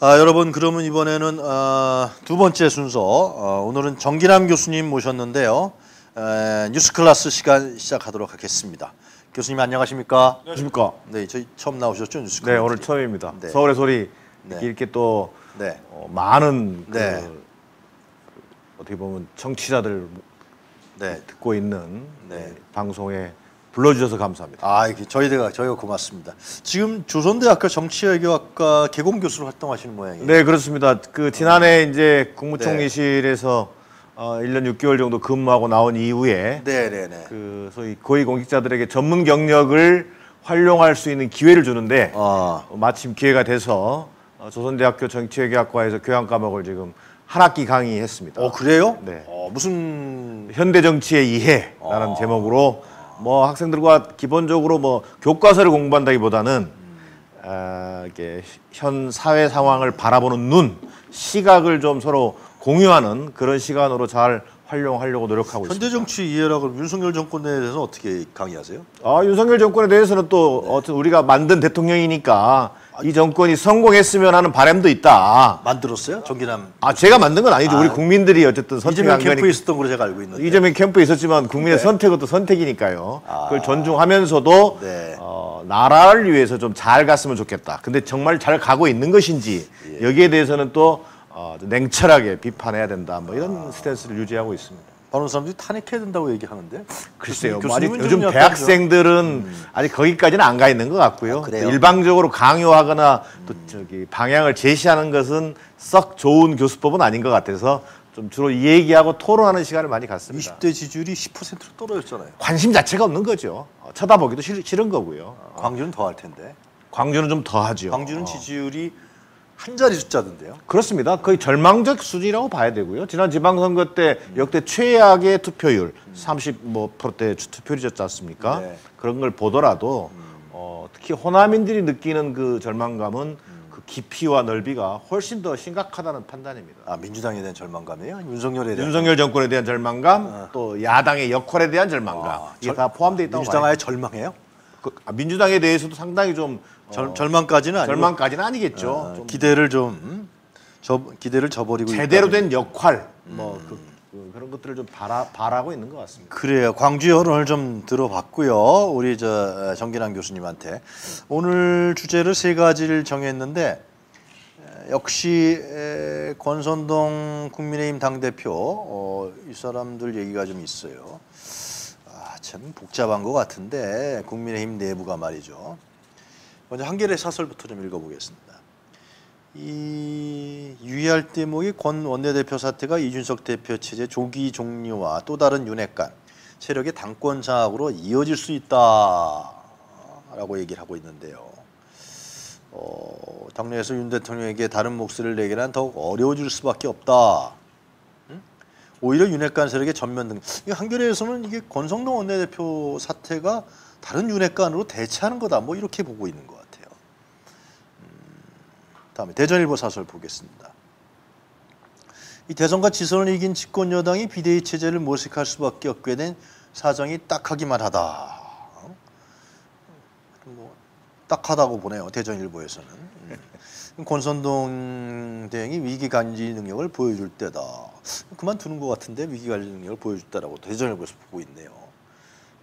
아, 여러분 그러면 이번에는 아, 두 번째 순서 어, 오늘은 정기남 교수님 모셨는데요. 에, 뉴스 클래스 시간 시작하도록 하겠습니다. 교수님 안녕하십니까? 안녕하십니까? 네, 저희 처음 나오셨죠 뉴스 네, 클래스. 오늘 처음입니다. 네. 서울의 소리 네. 이렇게 또 네, 어, 많은 그 네. 어떻게 보면 청취자들 네. 듣고 있는 네. 방송에 불러주셔서 감사합니다. 아, 이게 저희가 저희가 고맙습니다. 지금 조선대학교 정치외교학과 개공 교수로 활동하시는 모양이에요. 네, 그렇습니다. 그 지난해 이제 네. 국무총리실에서 어, 1년 6개월 정도 근무하고 나온 이후에 네, 네, 네. 그 소위 고위 공직자들에게 전문 경력을 활용할 수 있는 기회를 주는데 아, 어, 마침 기회가 돼서 어, 조선대학교 정치외교학과에서 교양 과목을 지금 한 학기 강의했습니다. 어 그래요? 네. 어, 무슨 현대 정치의 이해라는 제목으로 뭐 학생들과 기본적으로 뭐 교과서를 공부한다기보다는 아, 이게 현 사회 상황을 바라보는 눈, 시각을 좀 서로 공유하는 그런 시간으로 잘 활용하려고 노력하고 있습니다. 현대 정치 이해라고 윤석열 정권에 대해서 어떻게 강의하세요? 아, 윤석열 정권에 대해서는 또 어떤 우리가 만든 대통령이니까 이 정권이 성공했으면 하는 바람도 있다. 만들었어요? 정기남 아, 제가 만든 건 아니죠. 우리 국민들이 어쨌든 이재명 선택한 캠프에 거니까. 있었던 걸로 제가 알고 있는데. 이재명 캠프에 있었지만 국민의 선택은 또 선택이니까요. 그걸 존중하면서도 네. 어, 나라를 위해서 좀 잘 갔으면 좋겠다. 근데 정말 잘 가고 있는 것인지 여기에 대해서는 또 어, 냉철하게 비판해야 된다. 뭐 이런 스탠스를 유지하고 있습니다. 많은 사람들이 탄핵해야 된다고 얘기하는데. 글쎄요. 뭐 아직 요즘 대학생들은 아직 거기까지는 안 가 있는 것 같고요. 아, 일방적으로 강요하거나 또 저기 방향을 제시하는 것은 썩 좋은 교수법은 아닌 것 같아서 좀 주로 얘기하고 토론하는 시간을 많이 좀 갖습니다. 20대 지지율이 10%로 떨어졌잖아요. 관심 자체가 없는 거죠. 어, 쳐다보기도 싫, 싫은 거고요. 광주는 더 할 텐데. 광주는 좀 더 하죠. 광주는 지지율이 한 자리 숫자던데요. 그렇습니다. 거의 절망적 수준이라고 봐야 되고요. 지난 지방선거 때 역대 최악의 투표율 30뭐 프로대 투표율이었지 않습니까? 네. 그런 걸 보더라도 어, 특히 호남인들이 느끼는 그 절망감은 그 깊이와 넓이가 훨씬 더 심각하다는 판단입니다. 아 민주당에 대한 절망감이에요? 윤석열에 대한 윤석열 정권에 대한 절망감, 또 야당의 역할에 대한 절망감 아, 이게 절- 다 포함되어 있다고 민주당 봐요. 아예 절망해요? 그, 아, 민주당에 대해서도 상당히 좀 어, 절, 절망까지는 아니고 절망까지는 아니겠죠. 아, 좀 기대를 좀 음? 저, 기대를 저버리고 제대로 된 역할 뭐 그, 그, 그런 것들을 좀 바라, 바라고 있는 것 같습니다. 그래요. 광주 여론을 좀 들어봤고요. 우리 저 정기남 교수님한테 오늘 주제를 세 가지를 정했는데 에, 역시 에, 권선동 국민의힘 당 대표 어, 이 사람들 얘기가 좀 있어요. 아, 참 복잡한 것 같은데 국민의힘 내부가 말이죠. 먼저 한겨레 사설부터 좀 읽어보겠습니다. 이 유의할 대목이 권 원내대표 사태가 이준석 대표 체제 조기 종료와 또 다른 윤핵관 세력의 당권 장악으로 이어질 수 있다라고 얘기를 하고 있는데요. 어, 당내에서 윤 대통령에게 다른 목소리를 내기란 더욱 어려워질 수밖에 없다. 응? 오히려 윤핵관 세력의 전면 등이 한겨레에서는 이게 권성동 원내대표 사태가 다른 윤핵관으로 대체하는 거다. 뭐 이렇게 보고 있는 것 같아요. 다음에 대전일보 사설 보겠습니다. 이 대선과 지선을 이긴 집권 여당이 비대위 체제를 모색할 수밖에 없게 된 사정이 딱하기만 하다. 어? 뭐 딱하다고 보네요. 대전일보에서는. 음. 권선동 대행이 위기 관리 능력을 보여줄 때다. 그만두는 것 같은데 위기 관리 능력을 보여줬다라고 대전일보에서 보고 있네요.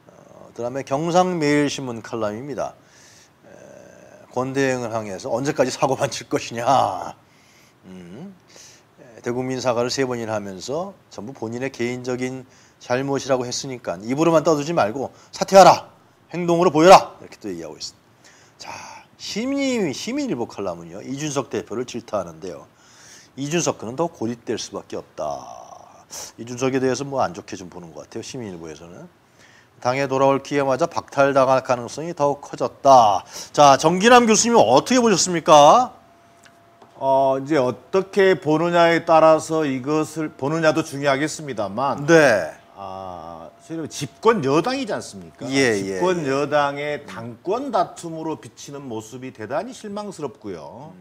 어, 그다음에 경상매일신문 칼럼입니다. 권대행을 향해서 언제까지 사고만 칠 것이냐. 음. 에, 대국민 사과를 세 번이나 하면서 전부 본인의 개인적인 잘못이라고 했으니까 입으로만 떠들지 말고 사퇴하라. 행동으로 보여라. 이렇게 또 얘기하고 있습니다. 자, 시민 시민일보 칼럼은요. 이준석 대표를 질타하는데요. 이준석 그는 더 고립될 수밖에 없다. 이준석에 대해서 뭐 안 좋게 좀 보는 것 같아요. 시민일보에서는. 당에 돌아올 기회마저 박탈당할 가능성이 더욱 커졌다. 자, 정기남 교수님은 어떻게 보셨습니까? 어, 이제 어떻게 보느냐에 따라서 이것을 보느냐도 중요하겠습니다만 네. 아, 소위 집권 여당이지 않습니까? 예, 예, 집권 예. 여당의 당권 다툼으로 비치는 모습이 대단히 실망스럽고요.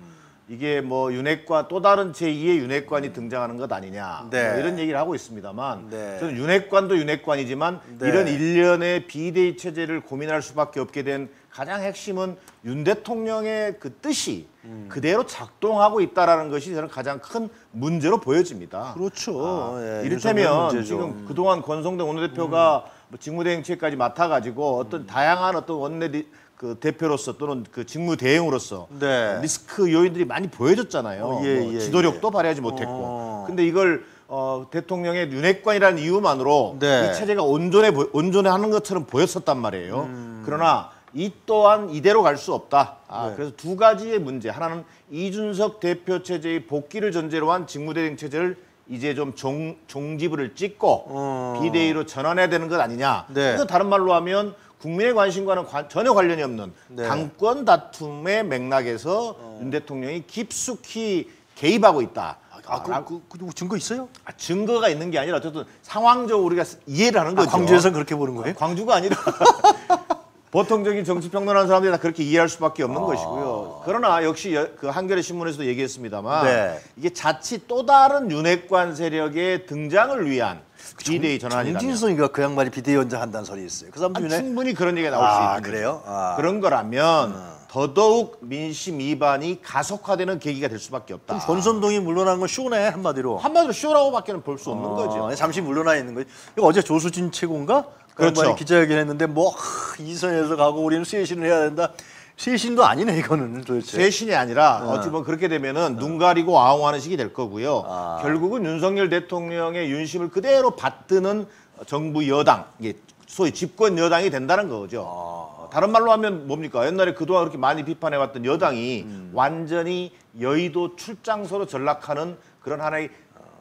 이게 뭐 윤핵관 또 다른 제2의 윤핵관이 등장하는 것 아니냐 네. 뭐 이런 얘기를 하고 있습니다만 네. 저는 윤핵관도 윤핵관이지만 네. 이런 일련의 비대위 체제를 고민할 수밖에 없게 된 가장 핵심은 윤 대통령의 그 뜻이 음. 그대로 작동하고 있다라는 것이 저는 가장 큰 문제로 보여집니다. 그렇죠. 예, 윤석열 이를테면 문제죠. 음. 지금 그동안 권성동 원내대표가 뭐 직무대행체까지 맡아가지고 어떤 음. 다양한 어떤 원내 리- 그 대표로서 또는 그 직무 대행으로서 네. 리스크 요인들이 많이 보여졌잖아요. 어, 예, 뭐 예, 지도력도 예. 발휘하지 못했고. 어. 근데 이걸 어, 대통령의 윤핵관이라는 이유만으로 네. 이 체제가 온전해 보- 온전해 하는 것처럼 보였었단 말이에요. 음. 그러나 이 또한 이대로 갈 수 없다. 아, 네. 그래서 두 가지의 문제. 하나는 이준석 대표 체제의 복귀를 전제로 한 직무대행 체제를 이제 좀 종, 종지부를 찍고 어. 비대위로 전환해야 되는 것 아니냐. 네. 이거 다른 말로 하면 국민의 관심과는 관- 전혀 관련이 없는 네. 당권 다툼의 맥락에서 윤 대통령이 깊숙이 개입하고 있다. 아, 그, 그, 그 증거 있어요? 아, 증거가 있는 게 아니라 어쨌든 상황적으로 우리가 이해를 하는 아, 거죠. 광주에서 그렇게 보는 거예요? 광주가 아니라 보통적인 정치 평론하는 사람들이 다 그렇게 이해할 수밖에 없는 것이고요. 그러나 역시 여- 그 한겨레 신문에서도 얘기했습니다만 네. 이게 자칫 또 다른 윤핵관 세력의 등장을 위한 비대위 전환이라면 정진성이가 그 양반이 비대위원장 한다는 소리 있어요. 그 사람도 아, 윤회 충분히 그런 얘기가 나올 아, 수 있는 거죠. 그래요? 아. 그런 거라면 더더욱 민심 위반이 가속화되는 계기가 될 수밖에 없다. 권선동이 물러난 건 쇼네 한마디로. 한마디로 쇼라고밖에는 볼 수 없는 거죠. 어, 잠시 물러나 있는 거지. 이거 어제 조수진 최고인가? 그렇죠. 그렇죠. 기자회견 했는데 뭐 하, 이선에서 가고 우리는 쇄신을 해야 된다. 쇄신도 아니네 이거는 도대체. 쇄신이 아니라 어찌 보면 그렇게 되면은 눈 가리고 아웅하는 식이 될 거고요. 아. 결국은 윤석열 대통령의 윤심을 그대로 받드는 정부 여당, 이게 소위 집권 여당이 된다는 거죠. 어, 다른 말로 하면 뭡니까? 옛날에 그동안 그렇게 많이 비판해왔던 여당이 완전히 여의도 출장소로 전락하는 그런 하나의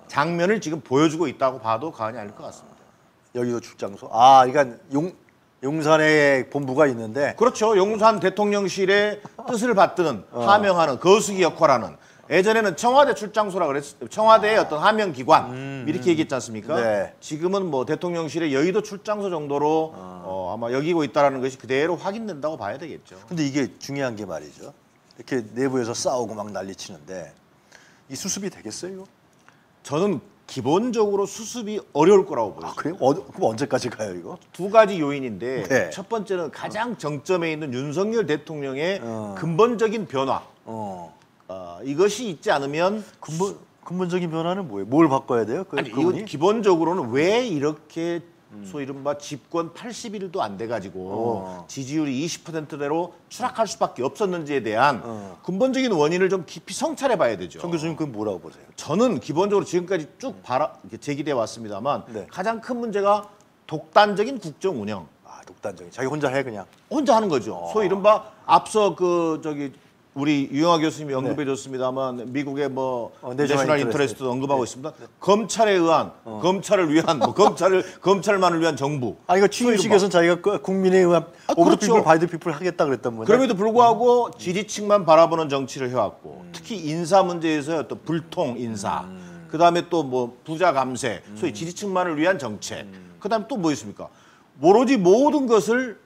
장면을 지금 보여주고 있다고 봐도 과언이 아닐 것 같습니다. 여기도 출장소. 아, 그러니까 용 용산에 본부가 있는데 그렇죠. 용산 대통령실의 뜻을 받드는 어. 하명하는 거수기 역할하는 예전에는 청와대 출장소라 그랬 청와대의 어떤 하명 기관 이렇게 얘기했지 않습니까? 음, 네. 지금은 뭐 대통령실의 여의도 출장소 정도로 어, 아마 여기고 있다라는 것이 그대로 확인된다고 봐야 되겠죠. 근데 이게 중요한 게 말이죠. 이렇게 내부에서 싸우고 막 난리 치는데 이 수습이 되겠어요? 저는 기본적으로 수습이 어려울 거라고 보여요. 아, 그래요? 어, 그럼 언제까지 가요 이거? 두 가지 요인인데 네. 첫 번째는 가장 정점에 있는 윤석열 대통령의 어. 근본적인 변화. 어. 어, 이것이 있지 않으면 근본 근본적인 변화는 뭐예요? 뭘 바꿔야 돼요? 그, 아니? 이건 기본적으로는 왜 이렇게 소위 이른바 집권 80일도 안 돼가지고 어. 지지율이 20%대로 추락할 수밖에 없었는지에 대한 어. 근본적인 원인을 좀 깊이 성찰해 봐야 되죠. 정 교수님 그건 뭐라고 보세요? 저는 기본적으로 지금까지 쭉 바라, 제기돼 왔습니다만 네. 가장 큰 문제가 독단적인 국정 운영. 아 독단적인 자기 혼자 해 그냥. 혼자 하는 거죠. 소위 이른바 앞서 그 저기 우리 유영하 교수님이 언급해 줬습니다만 미국의 뭐 네. 어, national interest. 언급하고 있습니다. 검찰에 의한 어. 검찰을 위한 뭐 검찰을 검찰만을 위한 정부. 아 이거 취임식에서는 자기가 그 국민에 의한 아, of 그렇죠. people by the people 하겠다 그랬던 분이 그럼에도 불구하고 지지층만 바라보는 정치를 해왔고 특히 인사 문제에서 어떤 불통 인사, 그 다음에 또 뭐 부자 감세, 소위 지지층만을 위한 정책, 그 다음에 또 뭐 있습니까? 오로지 모든 것을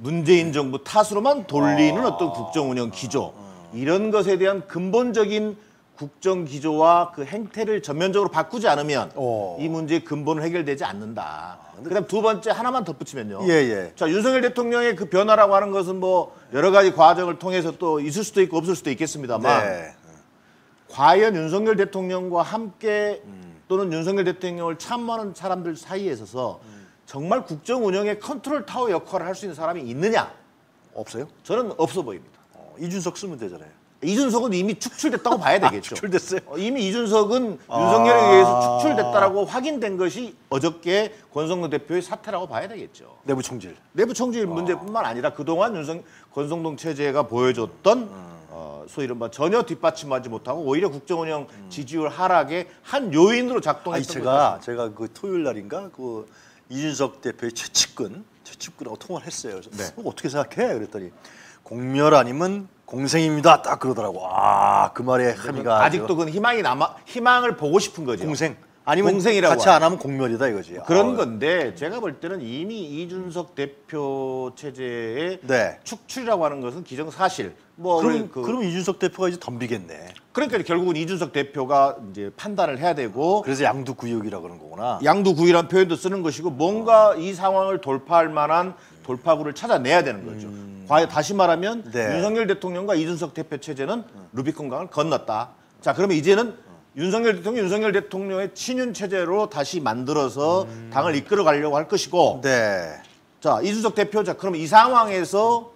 문재인 정부 탓으로만 돌리는 어떤 국정 운영 기조 이런 것에 대한 근본적인 국정 기조와 그 행태를 전면적으로 바꾸지 않으면 어. 이 문제의 근본은 해결되지 않는다. 그다음 두 번째 하나만 덧붙이면요. 예, 예. 자 윤석열 대통령의 그 변화라고 하는 것은 뭐 여러 가지 과정을 통해서 또 있을 수도 있고 없을 수도 있겠습니다만 네. 과연 윤석열 대통령과 함께 또는 윤석열 대통령을 참모하는 사람들 사이에 있어서 정말 국정 운영의 컨트롤 타워 역할을 할 수 있는 사람이 있느냐? 없어요? 저는 없어 보입니다. 어, 이준석 쓰면 되잖아요. 이준석은 이미 축출됐다고 봐야 되겠죠. 축출됐어요? 어, 이미 이준석은 아. 윤석열에 의해서 축출됐다라고 확인된 것이 어저께 권성동 대표의 사태라고 봐야 되겠죠. 내부 총질. 내부 총질 문제뿐만 아니라 그동안 윤석 권성동 체제가 보여줬던 어, 소위 이른바 전혀 뒷받침하지 못하고 오히려 국정운영 지지율 하락의 한 요인으로 작동했던 제가 제가 그 토요일 날인가 그 이준석 대표의 최측근 최측근하고 통화를 했어요. 그래서 네. 그거 어떻게 생각해? 그랬더니 공멸 아니면 공생입니다. 딱 그러더라고. 아 그 말에 함의가 아직도 그건 희망이 남아 희망을 보고 싶은 거죠. 공생. 아니면 공생이라고 같이. 안 하면 공멸이다 이거지. 그런 아, 건데 제가 볼 때는 이미 이준석 대표 체제의 네. 축출이라고 하는 것은 기정사실. 뭐 그럼 그, 그럼 이준석 대표가 이제 덤비겠네. 그러니까 결국은 이준석 대표가 이제 판단을 해야 되고 그래서 양두 구역이라 그런 거구나. 양두구이라는 표현도 쓰는 것이고 뭔가 이 상황을 돌파할 만한 돌파구를 찾아내야 되는 거죠. 과연 다시 말하면 음. 네. 윤석열 대통령과 이준석 대표 체제는 루비콘강을 건넜다. 자 그러면 이제는 윤석열 대통령, 윤석열 대통령의 친윤 체제로 다시 만들어서 당을 이끌어 가려고 할 것이고 네. 자 이준석 대표 자 그럼 이 상황에서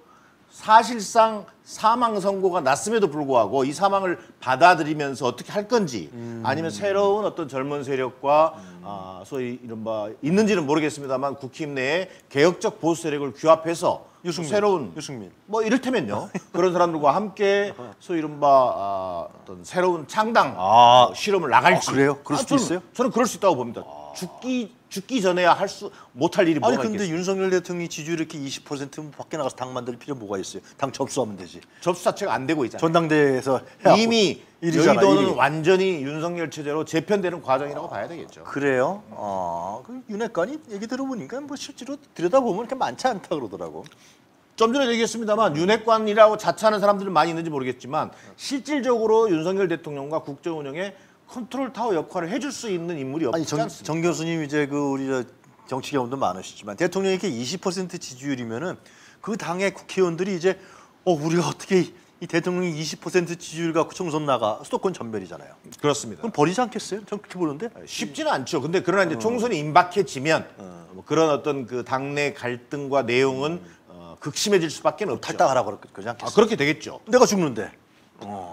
사실상 사망 선고가 났음에도 불구하고 이 사망을 받아들이면서 어떻게 할 건지 아니면 새로운 어떤 젊은 세력과 아, 소위 이른바 있는지는 모르겠습니다만 국힘 내에 개혁적 보수 세력을 규합해서 유승민. 새로운 유승민. 뭐 이를테면요 그런 사람들과 함께 소위 이른바 아, 어떤 새로운 창당 아. 어, 실험을 나갈지 아, 그래요? 그럴 수도 저는, 있어요? 저는 그럴 수 있다고 봅니다. 죽기 죽기 전에야 할 수 못할 일이 아니 뭐가 근데 있겠어요? 윤석열 대통령이 지지율 이렇게 20%면 밖에 나가서 당 만들 필요 뭐가 있어요? 당 접수하면 되지. 접수 자체가 안 되고 있잖아요. 전당대회에서 해갖고 이미 일이잖아, 여의도는 일이. 완전히 윤석열 체제로 재편되는 과정이라고 봐야 되겠죠. 그래요? 아, 그 윤핵관이 얘기 들어보니까 뭐 실제로 들여다보면 이렇게 많지 않다 그러더라고. 좀 전에 얘기했습니다만 윤핵관이라고 자처하는 사람들은 많이 있는지 모르겠지만 실질적으로 윤석열 대통령과 국정 운영에 컨트롤 타워 역할을 해줄 수 있는 인물이 없지 아니 정, 않습니까? 정 교수님 이제 그 우리 저 정치 경험도 많으시지만 대통령이 이렇게 20% 지지율이면은 그 당의 국회의원들이 이제 어 우리가 어떻게 이 대통령이 20% 지지율 갖고 총선 나가 수도권 전멸이잖아요. 그렇습니다. 그럼 버리지 않겠어요? 전 그렇게 보는데. 쉽지는 않죠. 근데 그러나 이제 총선이 임박해지면 뭐 그런 어떤 그 당내 갈등과 내용은 어, 극심해질 수밖에 없죠. 탈당하라고 그러- 그러지 아, 않겠어요? 그렇게 되겠죠. 내가 죽는데.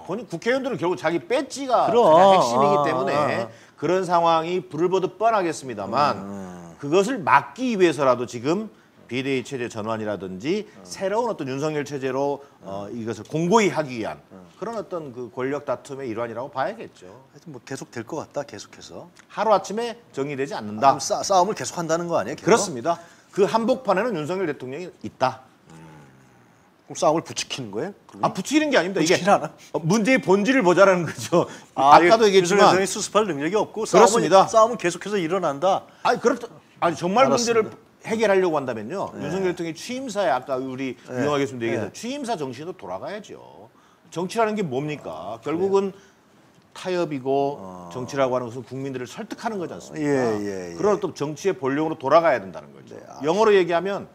본인 국회의원들은 결국 자기 배지가 그럼. 핵심이기 아, 때문에. 그런 상황이 불을 보듯 뻔하겠습니다만 음. 그것을 막기 위해서라도 지금 비대위 체제 전환이라든지 새로운 어떤 윤석열 체제로 어, 이것을 공고히 하기 위한 그런 어떤 그 권력 다툼의 일환이라고 봐야겠죠. 하여튼 뭐 계속 될 것 같다 계속해서. 하루 아침에 정리되지 않는다. 싸, 싸움을 계속 한다는 거 아니에요? 계속? 그렇습니다. 그 한복판에는 윤석열 대통령이 있다. 그럼 싸움을 부추기는 거예요? 아 붙이는 게 아닙니다. 이게 않아? 어, 문제의 본질을 보자는 거죠. 아, 까도 윤석열 얘기했지만 수습할 능력이 없고 그렇습니다. 싸움은, 싸움은 계속해서 일어난다. 아니 그렇다. 아니 정말 알았습니다. 문제를 해결하려고 한다면요. 윤석열 대통령이 취임사에 아까 우리 유영하 교수님도 얘기했죠. 네. 취임사 정신으로 돌아가야죠. 정치라는 게 뭡니까? 결국은 타협이고 정치라고 하는 것은 국민들을 설득하는 거지 않습니까? 어. 예, 예, 예. 그런 어떤 정치의 본령으로 돌아가야 된다는 거죠. 네, 아, 영어로 얘기하면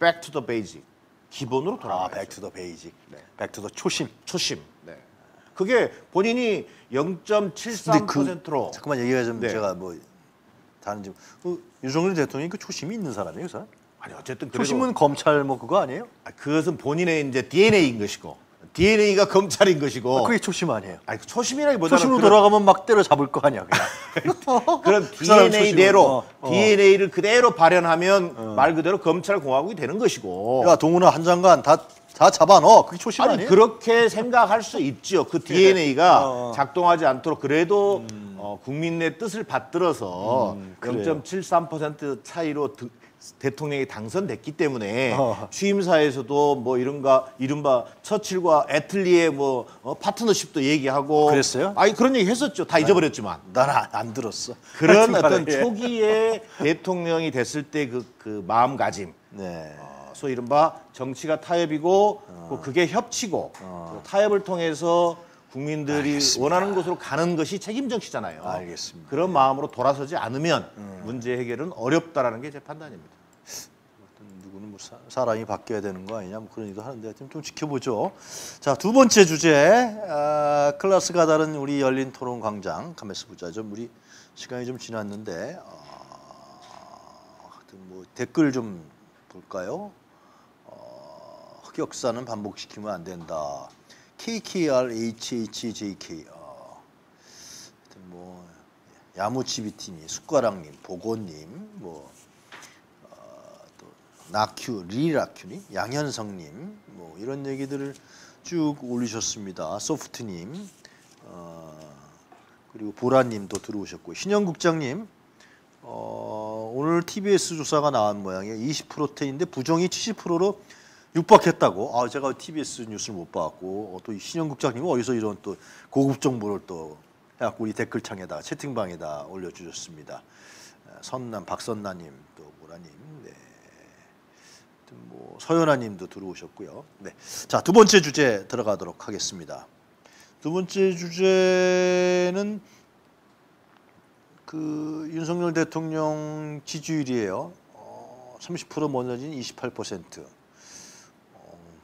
back to the basic. 기본으로 돌아가. 아, 백투더 베이직. 백투더 초심. 초심. 네. 그게 본인이 0.73%로 잠깐만 얘기가 좀 네. 제가 뭐 다른 좀 그, 윤석열 대통령이 그 초심이 있는 사람이에요, 그 사람? 아니 어쨌든 그래도 초심은 검찰 뭐 그거 아니에요? 아, 그것은 본인의 이제 DNA인 것이고 DNA가 검찰인 것이고 아, 그게 초심 아니에요. 아니 초심이라기보다는 초심으로 그런, 돌아가면 막 때려 잡을 거 아니야, 그냥. 그런 그 DNA대로 어, 어. DNA를 그대로 발현하면 말 그대로 검찰 공화국이 되는 것이고 야, 동훈아 한 장관 다, 다 잡아 넣어. 그게 초심 아니 아니에요? 그렇게 생각할 수 있죠. 그 DNA가 어. 작동하지 않도록 그래도 어, 국민의 뜻을 받들어서 음, 그래요. 0.73% 차이로 드- 대통령이 당선됐기 때문에 어. 취임사에서도 뭐 이른가 이른바 처칠과 애틀리의 뭐 어, 파트너십도 얘기하고 그랬어요? 아니 그런 얘기 했었죠. 다 잊어버렸지만 난 안 들었어. 그런 어떤 간에, 예. 초기에 대통령이 됐을 때 그 그 마음가짐 네. 어, 소위 이른바 정치가 타협이고 그 그게 협치고 그 타협을 통해서 국민들이 알겠습니다. 원하는 곳으로 가는 것이 책임 정치잖아요. 알겠습니다. 그런 마음으로 돌아서지 않으면 문제 해결은 어렵다라는 게 제 판단입니다. 누구는 뭐 사, 사람이 바뀌어야 되는 거 아니냐 뭐 그런 얘기도 하는데 하여튼 좀 지켜보죠. 자 두 번째 주제 아, 클래스가 다른 우리 열린 토론 광장 가메스 보자 좀 우리 시간이 좀 지났는데 어, 하여튼 뭐 댓글 좀 볼까요? 어, 흑역사는 반복시키면 안 된다. KKRHHJK 어, 뭐 야무치비티님, 숟가락님, 보고님 뭐또 나큐 리라큐니 양현성님 뭐 이런 얘기들을 쭉 올리셨습니다. 소프트님 어, 그리고 보라님도 들어오셨고 신영국장님 어, 오늘 TBS 조사가 나온 모양이에요. 20%대인데 부정이 70%로 육박했다고. 아, 제가 TBS 뉴스를 못 봤고 어, 또이 신영국장님은 어디서 이런 또 고급 정보를 또 해갖고 우리 댓글창에다 채팅방에다 올려주셨습니다. 에, 선남 박선나님 또 보라님, 네. 뭐 서연아님도 들어오셨고요. 네, 자두 번째 주제 들어가도록 하겠습니다. 두 번째 주제는 그 윤석열 대통령 지지율이에요. 어, 30% 무너진 28%.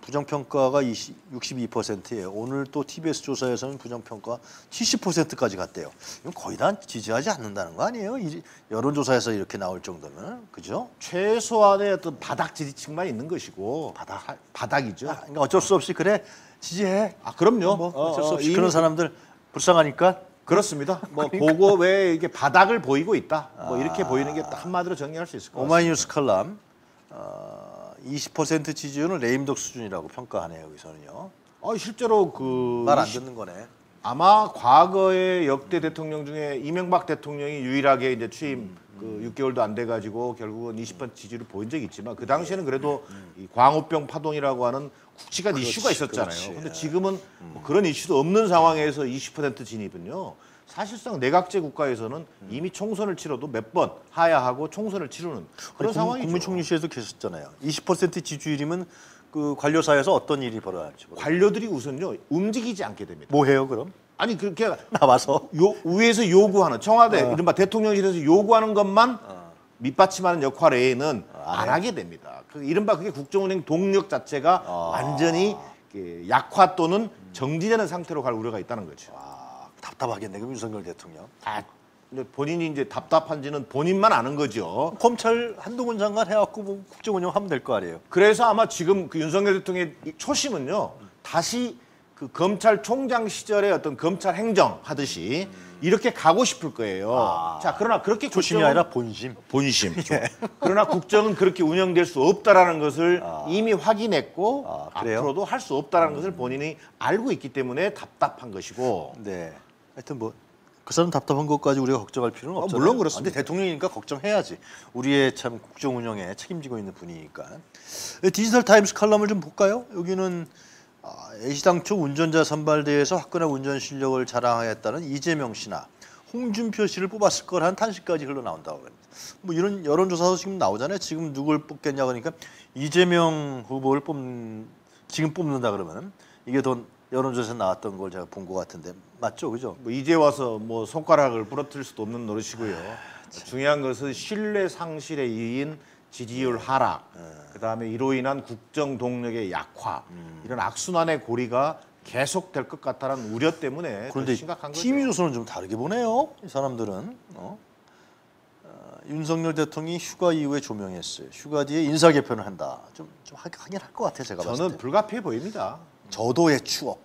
어, 부정평가가 20, 62%예요. 오늘 또 TBS 조사에서는 부정평가 70%까지 갔대요. 이건 거의 다 지지하지 않는다는 거 아니에요? 이, 여론조사에서 이렇게 나올 정도면 그죠? 최소한의 어떤 바닥 지지층만 있는 것이고 바닥. 바닥이죠. 아, 그러니까 어쩔 수 없이 그래 지지해. 아 그럼요. 뭐 어, 어쩔 수 어, 없이 이미 그런 사람들 불쌍하니까 그렇습니다. 뭐 그러니까. 그거 왜 이게 바닥을 보이고 있다. 뭐 이렇게 보이는 게딱 한마디로 정리할 수 있을 것 같습니다. 오마이뉴스 칼럼 어, 20% 지지율은 레임덕 수준이라고 평가하네요 여기서는요. 어, 실제로 그 말 안 듣는 거네. 아마 과거의 역대 대통령 중에 이명박 대통령이 유일하게 이제 취임 그 6개월도 안 돼 가지고 결국은 20% 지지를 보인 적이 있지만 그 당시에는 그래도 이 광우병 파동이라고 하는 굵직한 이슈가 있었잖아요. 그렇지. 근데 지금은 뭐 그런 이슈도 없는 상황에서 20% 진입은요. 사실상 내각제 국가에서는 이미 총선을 치러도 몇 번 하야하고 총선을 치르는 그런 상황이죠. 국무총리실에도 계셨잖아요. 20% 지지율이면 그 관료사에서 어떤 일이 벌어질지. 모르겠어요. 관료들이 우선요 움직이지 않게 됩니다. 뭐 해요 그럼? 아니 그렇게 나와서 요 위에서 요구하는 청와대 어. 이른바 대통령실에서 요구하는 것만 밑받침하는 역할 외에는 어, 안 안? 하게 됩니다. 그 이른바 그게 국정운행 동력 자체가 아. 완전히 이렇게 약화 또는 정지되는 상태로 갈 우려가 있다는 거죠. 아, 답답하겠네 그럼 윤석열 대통령. 아, 근데 본인이 이제 답답한지는 본인만 아는 거죠. 검찰 한동훈 장관 해갖고 뭐 국정운영하면 될 거 아니에요. 그래서 아마 지금 그 윤석열 대통령의 이 초심은요 다시 그 검찰총장 시절의 어떤 검찰 행정 하듯이 이렇게 가고 싶을 거예요. 아. 자 그러나 그렇게 초심이 국정은- 아니라 본심. 본심. 그러나 국정은 그렇게 운영될 수 없다라는 것을 아. 이미 확인했고 아? 앞으로도 할 수 없다라는 것을 본인이 알고 있기 때문에 답답한 것이고 네. 하여튼 뭐 그 사람 답답한 것까지 우리가 걱정할 필요는 어, 없잖아요. 물론 그렇습니다. 근데 대통령이니까 걱정해야지. 우리의 참 국정 운영에 책임지고 있는 분이니까. 네, 디지털 타임스 칼럼을 좀 볼까요? 여기는 아, 애시당초 운전자 선발대회에서 화끈한 운전 실력을 자랑하였다는 이재명 씨나 홍준표 씨를 뽑았을 거라는 탄식까지 흘러나온다고 합니다. 뭐 이런 여론조사도 지금 나오잖아요. 지금 누굴 뽑겠냐 그러니까 이재명 후보를 뽑 지금 뽑는다 그러면 이게 더 여론조사에 나왔던 걸 제가 본 것 같은데 맞죠, 그죠? 뭐 이제 와서 뭐 손가락을 부러뜨릴 수도 없는 노릇이고요. 아, 중요한 것은 신뢰 상실에 이인 지지율 하락, 네. 그다음에 이로 인한 국정 동력의 약화, 음. 이런 악순환의 고리가 계속 될 것 같다는 우려 때문에 더 그런데 심각한 거죠. TV조선은 좀 다르게 보네요. 이 사람들은 어? 어, 윤석열 대통령이 휴가 이후에 조명했어요. 휴가 뒤에 인사 개편을 한다. 좀, 좀 하긴 할 것 같아 제가 봤을 저는 때. 불가피해 보입니다. 저도의 추억.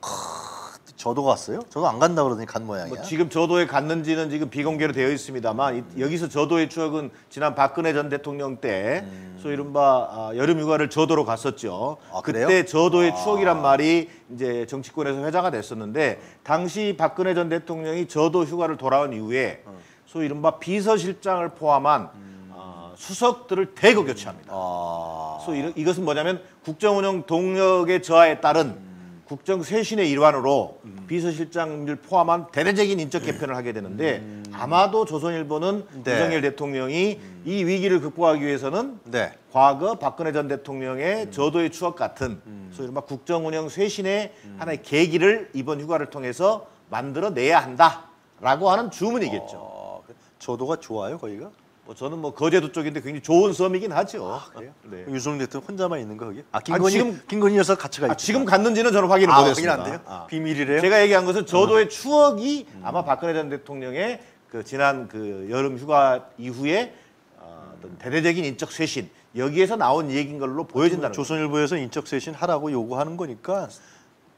크, 저도 갔어요? 저도 안 간다 그러더니 간 모양이야. 뭐 지금 저도에 갔는지는 지금 비공개로 되어 있습니다만 이- 여기서 저도의 추억은 지난 박근혜 전 대통령 때 소위 이른바 아, 여름 휴가를 저도로 갔었죠. 아, 그때 그래요? 저도의 추억이란 말이 이제 정치권에서 회자가 됐었는데 당시 박근혜 전 대통령이 저도 휴가를 돌아온 이후에 소위 이른바 비서실장을 포함한 아, 수석들을 대거 교체합니다. 아, 이런- 이것은 뭐냐면 국정운영 동력의 저하에 따른 국정 쇄신의 일환으로 비서실장을 포함한 대대적인 인적 개편을 하게 되는데 아마도 조선일보는 네. 윤석열 대통령이 이 위기를 극복하기 위해서는 네. 과거 박근혜 전 대통령의 저도의 추억 같은 소위 이른바 국정운영 쇄신의 하나의 계기를 이번 휴가를 통해서 만들어내야 한다라고 하는 주문이겠죠. 어, 저도가 좋아요, 거기가? 뭐 저는 뭐 거제도 쪽인데 굉장히 좋은 섬이긴 하죠. 그래요? 네. 윤석열 대통령 혼자만 있는 거 거기? 아, 아, 김건희 지금- 김건희 여사 같이 가 아, 있죠. 지금 갔는지는 저는 확인을 아, 못했습니다. 확인 안 돼요? 아. 비밀이래요? 제가 얘기한 것은 저도의 추억이 아마 박근혜 전 대통령의 그 지난 그 여름 휴가 이후에 어, 어떤 대대적인 인적 쇄신 여기에서 나온 얘기인 걸로 보여진다는 거죠. 조선일보에서 인적 쇄신 하라고 요구하는 거니까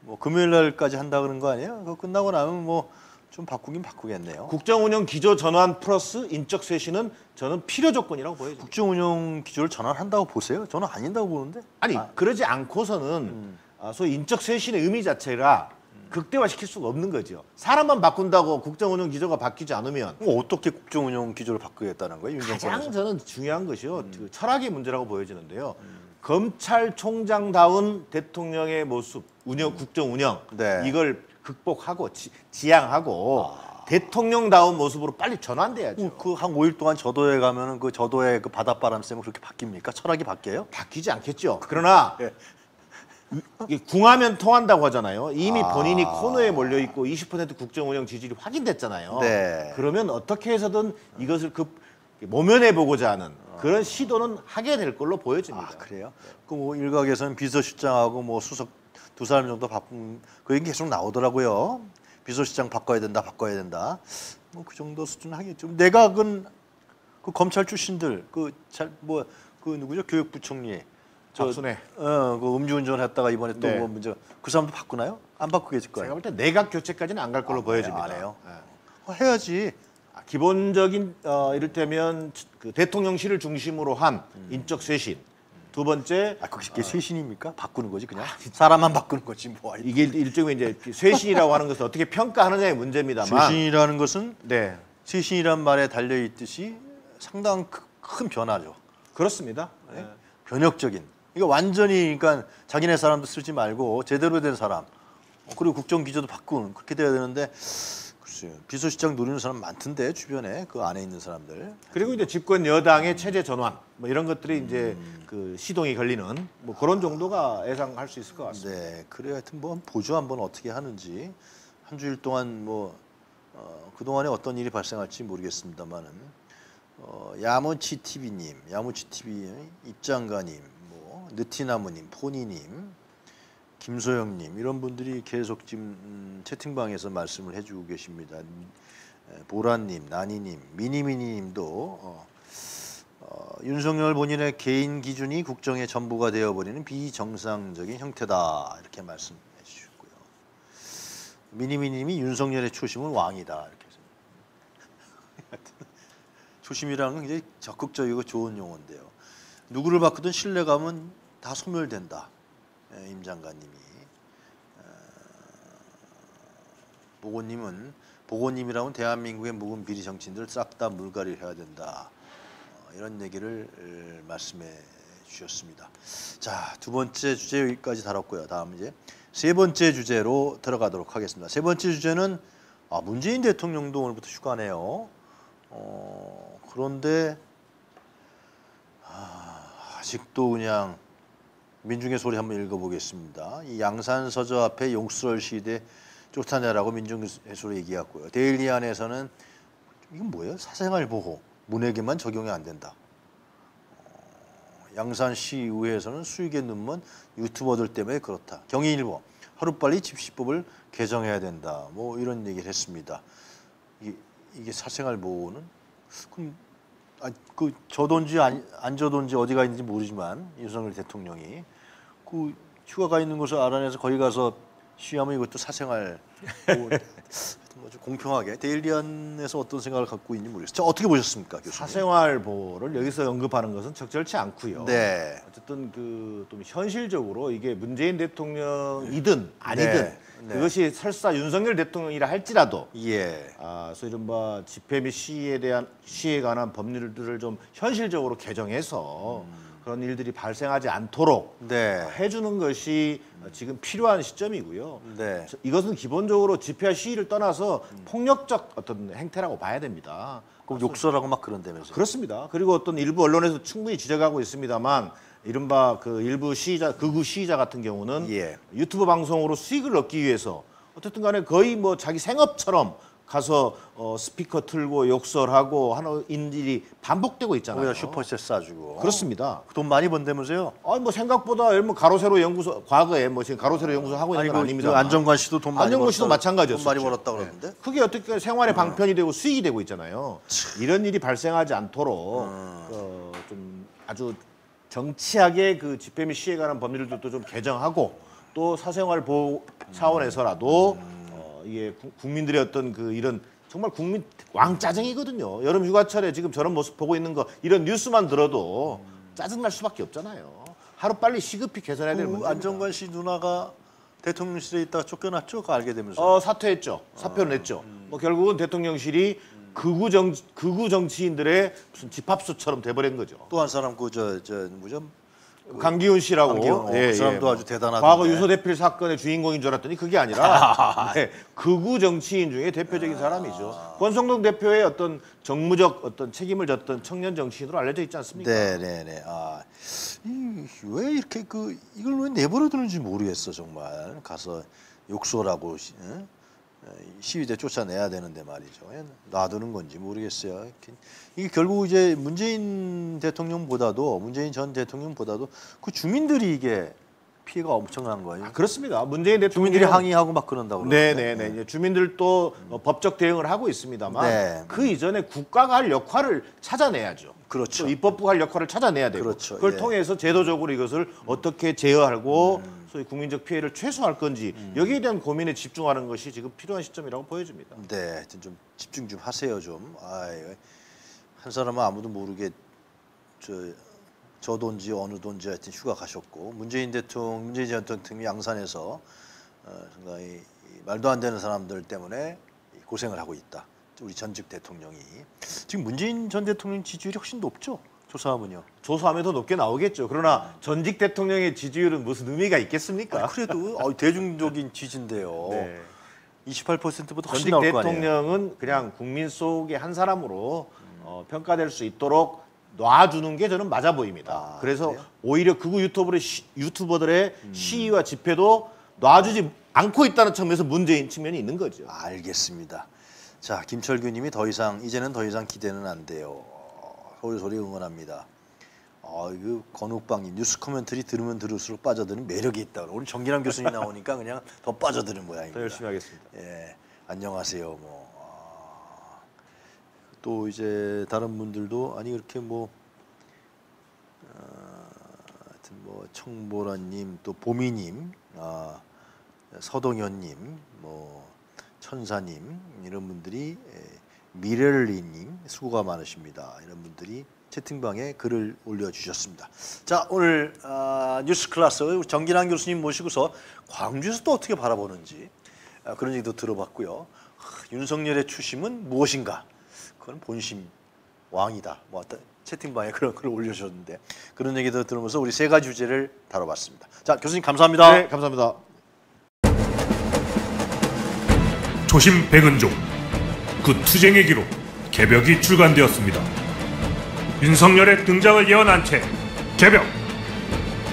뭐 금요일 날까지 한다 그런 거 아니에요? 그거 끝나고 나면 뭐 좀 바꾸긴 바꾸겠네요. 국정운영 기조 전환 플러스 인적 쇄신은 저는 필요 조건이라고 보여요. 국정운영 기조를 전환한다고 보세요? 저는 아닌다고 보는데. 아니 그러지 않고서는 아, 소위 인적 쇄신의 의미 자체가 극대화시킬 수가 없는 거죠. 사람만 바꾼다고 국정운영 기조가 바뀌지 않으면 어떻게 국정운영 기조를 바꾸겠다는 거예요? 윤 가장. 저는 중요한 것이요. 그 철학의 문제라고 보여지는데요. 검찰총장다운 대통령의 모습, 운영, 국정 운영 네. 이걸 극복하고 지, 지향하고 대통령다운 모습으로 빨리 전환돼야죠. 그 한 5일 동안 저도에 가면은 그 저도의 그 바닷바람 쐬면 그렇게 바뀝니까? 철학이 바뀌어요? 바뀌지 않겠죠. 그러나 예. 이게 궁하면 통한다고 하잖아요. 이미 아. 본인이 코너에 몰려 있고 20% 국정 운영 지지율이 확인됐잖아요. 네. 그러면 어떻게 해서든 이것을 그 모면해 보고자 하는 그런 시도는 하게 될 걸로 보여집니다. 아 그래요? 그뭐 일각에서는 비서실장하고 뭐 수석 두 사람 정도 바꾼 그 얘기 계속 나오더라고요. 비서실장 바꿔야 된다, 바꿔야 된다. 뭐 그 정도 수준 하겠죠. 내각은 그 검찰 출신들 그 잘 뭐 그 누구죠? 교육부총리 저- 박순애. 어, 그 음주운전 했다가 이번에 또 네. 뭐 문제 그 사람도 바꾸나요? 안 바꾸겠을 제가 거예요. 볼때 내각 교체까지는 안 갈 걸로 아, 보여집니다. 안 해요? 예. 어, 해야지. 아, 기본적인 어, 이를테면 그 대통령실을 중심으로 한 인적 쇄신. 두 번째 아 그게 쇄신입니까? 바꾸는 거지 그냥 사람만 바꾸는 거지 뭐. 이게 일종의 이제 쇄신이라고 하는 것을 어떻게 평가하느냐의 문제입니다만. 쇄신이라는 것은 네, 쇄신이란 말에 달려 있듯이 상당한 크- 큰 변화죠. 그렇습니다. 네? 변혁적인. 이거 완전히 그러니까 자기네 사람도 쓰지 말고 제대로 된 사람. 어, 그리고 국정 기조도 바꾸는 그렇게 돼야 되는데 글쎄요. 비서실장 노리는 사람 많던데 주변에 그 안에 있는 사람들. 그리고 이제 집권 여당의 체제 전환 뭐 이런 것들이 이제 그 시동이 걸리는 뭐 그런 정도가 예상할 수 있을 것 같습니다. 네, 그래 하여튼 뭐 보죠 한번 어떻게 하는지 한 주일 동안 뭐 어, 그 동안에 어떤 일이 발생할지 모르겠습니다만은 어, 야무치 TV님, 야무치 TV 입장가님, 뭐 느티나무님, 포니님, 김소영님 이런 분들이 계속 지금 음, 채팅방에서 말씀을 해주고 계십니다. 에, 보라님, 나니님, 미니미니님도 어, 어, 윤석열 본인의 개인 기준이 국정의 전부가 되어버리는 비정상적인 형태다 이렇게 말씀해 주셨고요. 미니미님이 윤석열의 초심은 왕이다 이렇게 초심이라는 건 굉장히 적극적이고 좋은 용어인데요. 누구를 바꾸든 신뢰감은 다 소멸된다. 예, 임 장관님이 어, 보고님은 보고님이라면 대한민국의 묵은 비리 정치인들 싹 다 물갈이를 해야 된다. 어, 이런 얘기를 에, 말씀해 주셨습니다. 자, 두 번째 주제 여기까지 다뤘고요. 다음 이제 세 번째 주제로 들어가도록 하겠습니다. 세 번째 주제는 아, 문재인 대통령도 오늘부터 휴가네요. 어, 그런데 아, 아직도 그냥 민중의 소리 한번 읽어보겠습니다. 이 양산 서저 앞에 용수럴 시대 쫓아내라고 민중의 소리 얘기했고요. 데일리안에서는 이건 뭐예요? 사생활 보호 문에게만 적용이 안 된다. 어, 양산시의회에서는 수익의 눈먼 유튜버들 때문에 그렇다. 경희일보 하루빨리 집시법을 개정해야 된다. 뭐 이런 얘기를 했습니다. 이게, 이게 사생활 보호는 그럼 아, 그 저돈지 안, 안 저돈지 어디가 있는지 모르지만 윤석열 대통령이 그 휴가가 있는 곳을 알아내서 거기 가서 시위하면 이것도 사생활 뭐, 뭐좀 공평하게 데일리안에서 어떤 생각을 갖고 있는지 모르겠어요. 자, 어떻게 보셨습니까, 교수님? 사생활 보호를 여기서 언급하는 것은 적절치 않고요. 네. 어쨌든 그 좀 현실적으로 이게 문재인 대통령이든 아니든 네. 네. 그것이 설사 윤석열 대통령이라 할지라도 예. 아, 소위 이른바 집회 및 시위에 대한 시위에 관한 법률들을 좀 현실적으로 개정해서 그런 일들이 발생하지 않도록 네. 해주는 것이 지금 필요한 시점이고요. 네. 저- 이것은 기본적으로 집회와 시위를 떠나서 폭력적 어떤 행태라고 봐야 됩니다. 그럼 욕설하고 막 그런다면서요. 그렇습니다. 그리고 어떤 일부 언론에서 충분히 지적하고 있습니다만 이른바 그 일부 시위자 극우 시위자 같은 경우는 예. 유튜브 방송으로 수익을 얻기 위해서 어쨌든 간에 거의 뭐 자기 생업처럼 가서 어, 스피커 틀고 욕설하고 하는 일이 반복되고 있잖아요. 슈퍼챗 쏴주고. 그렇습니다. 돈 많이 번다면서요? 아니 뭐 생각보다 뭐 가로세로 연구소 과거에 뭐 지금 가로세로 연구소 하고 있는 아니, 건 그, 아닙니다. 그 안정관 씨도 돈 많이 안정권 씨도 마찬가지였죠. 돈 많이 벌었다 그러는데. 그게 어떻게 생활의 방편이 되고 수익이 되고 있잖아요. 이런 일이 발생하지 않도록 어, 좀 아주 정치하게 그 집회 및 시위에 관한 법률들도 좀 개정하고 또 사생활 보호 차원에서라도 어, 이게 구- 국민들의 어떤 그 이런 정말 국민 왕짜증이거든요. 여름 휴가철에 지금 저런 모습 보고 있는 거 이런 뉴스만 들어도 짜증 날 수밖에 없잖아요. 하루 빨리 시급히 개선해야 될그 문제입니다. 안정관 씨 누나가 대통령실에 있다가 쫓겨났죠? 그거 알게 되면서. 어 사퇴했죠. 사표를 냈죠. 뭐 결국은 대통령실이 극우 정 극우 정치인들의 무슨 집합소처럼 돼버린 거죠. 또 한 사람 그저저 뭐죠? 강기훈 씨라고 강기훈, 어, 그 사람도 아주 대단하던데. 과거 유서 대필 사건의 주인공인 줄 알았더니 그게 아니라 네, 극우 정치인 중에 대표적인 사람이죠. 권성동 대표의 어떤 정무적 어떤 책임을 졌던 청년 정치인으로 알려져 있지 않습니까? 네, 네, 네. 아, 이, 왜 이렇게 그 이걸 왜 내버려 두는지 모르겠어 정말. 가서 욕설하고 시, 응? 시위대 쫓아내야 되는데 말이죠. 왜 놔두는 건지 모르겠어요. 이게 결국 이제 문재인 대통령보다도 문재인 전 대통령보다도 그 주민들이 이게 피해가 엄청난 거예요. 아, 그렇습니다. 문재인 대통령이 주민들이 항의하고 막 그런다고. 네네네. 이제 주민들도 어, 법적 대응을 하고 있습니다만 네. 그 이전에 국가가 할 역할을 찾아내야죠. 그렇죠. 또 입법부가 할 역할을 찾아내야 되고 그렇죠. 그걸 예. 음. 통해서 제도적으로 이것을 어떻게 제어하고 소위 국민적 피해를 최소화할 건지 여기에 대한 고민에 집중하는 것이 지금 필요한 시점이라고 보여집니다. 네, 좀 집중 좀 하세요 좀. 아, 한 사람은 아무도 모르게 저 저 돈지 어느 돈지 하여튼 휴가 가셨고 문재인 대통령 문재인 전 대통령이 양산에서 어, 상당히 이 말도 안 되는 사람들 때문에 고생을 하고 있다. 우리 전직 대통령이 지금 문재인 전 대통령 지지율이 훨씬 높죠. 조사하면요. 조사하면 더 높게 나오겠죠. 그러나 전직 대통령의 지지율은 무슨 의미가 있겠습니까? 아니, 그래도 어, 대중적인 지지인데요. 네. 28%보다 훨씬 전직. 대통령은 그냥 국민 속의 한 사람으로 어, 평가될 수 있도록 놔주는 게 저는 맞아 보입니다. 아, 그래서 그래요? 오히려 극우 유튜버의 시, 유튜버들의 시위와 집회도 놔주지 않고 있다는 측면에서 문제인 측면이 있는 거죠. 알겠습니다. 자, 김철규 님이 더 이상 이제는 더 이상 기대는 안 돼요. 소리 소리 응원합니다. 아, 이거 건욱방님 뉴스 코멘터리 들으면 들을수록 빠져드는 매력이 있다. 오늘 정기남 교수님 나오니까 그냥 더 빠져드는 모양입니다. 더 열심히 하겠습니다. 예, 안녕하세요. 뭐. 아, 또 이제 다른 분들도 아니 그렇게 뭐 아, 하여튼 뭐 청보라님 또 보미님 아, 서동현님 뭐 천사님 이런 분들이 예, 미렐리님 수고가 많으십니다. 이런 분들이 채팅방에 글을 올려주셨습니다. 자 오늘 아, 뉴스 클래스 정기란 교수님 모시고서 광주에서 또 어떻게 바라보는지 아, 그런 얘기도 들어봤고요. 하, 윤석열의 추심은 무엇인가? 그건 본심 왕이다. 뭐 어떤 채팅방에 그런 글을 올려주셨는데 그런 얘기도 들으면서 우리 세 가지 주제를 다뤄봤습니다. 자 교수님 감사합니다. 네, 감사합니다. 조심 백은종 그 투쟁의 기록 개벽이 출간되었습니다. 윤석열의 등장을 예언한 채 개벽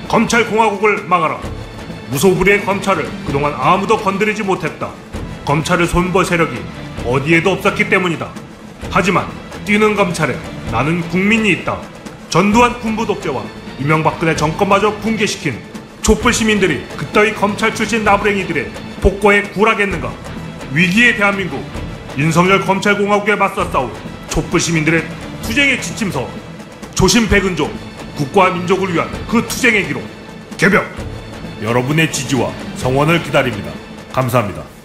검찰 공화국을 막아라 무소불위의 검찰을 그동안 아무도 건드리지 못했다. 검찰을 손볼 세력이 어디에도 없었기 때문이다. 하지만 뛰는 검찰에 나는 국민이 있다. 전두환 군부 독재와 이명박근혜 정권마저 붕괴시킨 촛불 시민들이 그따위 검찰 출신 나부랭이들의 폭거에 굴하겠는가? 위기의 대한민국 윤석열 검찰공화국에 맞서 싸울 촛불 시민들의 투쟁의 지침서 조심 백은종 국가와 민족을 위한 그 투쟁의 기록 개벽 여러분의 지지와 성원을 기다립니다. 감사합니다.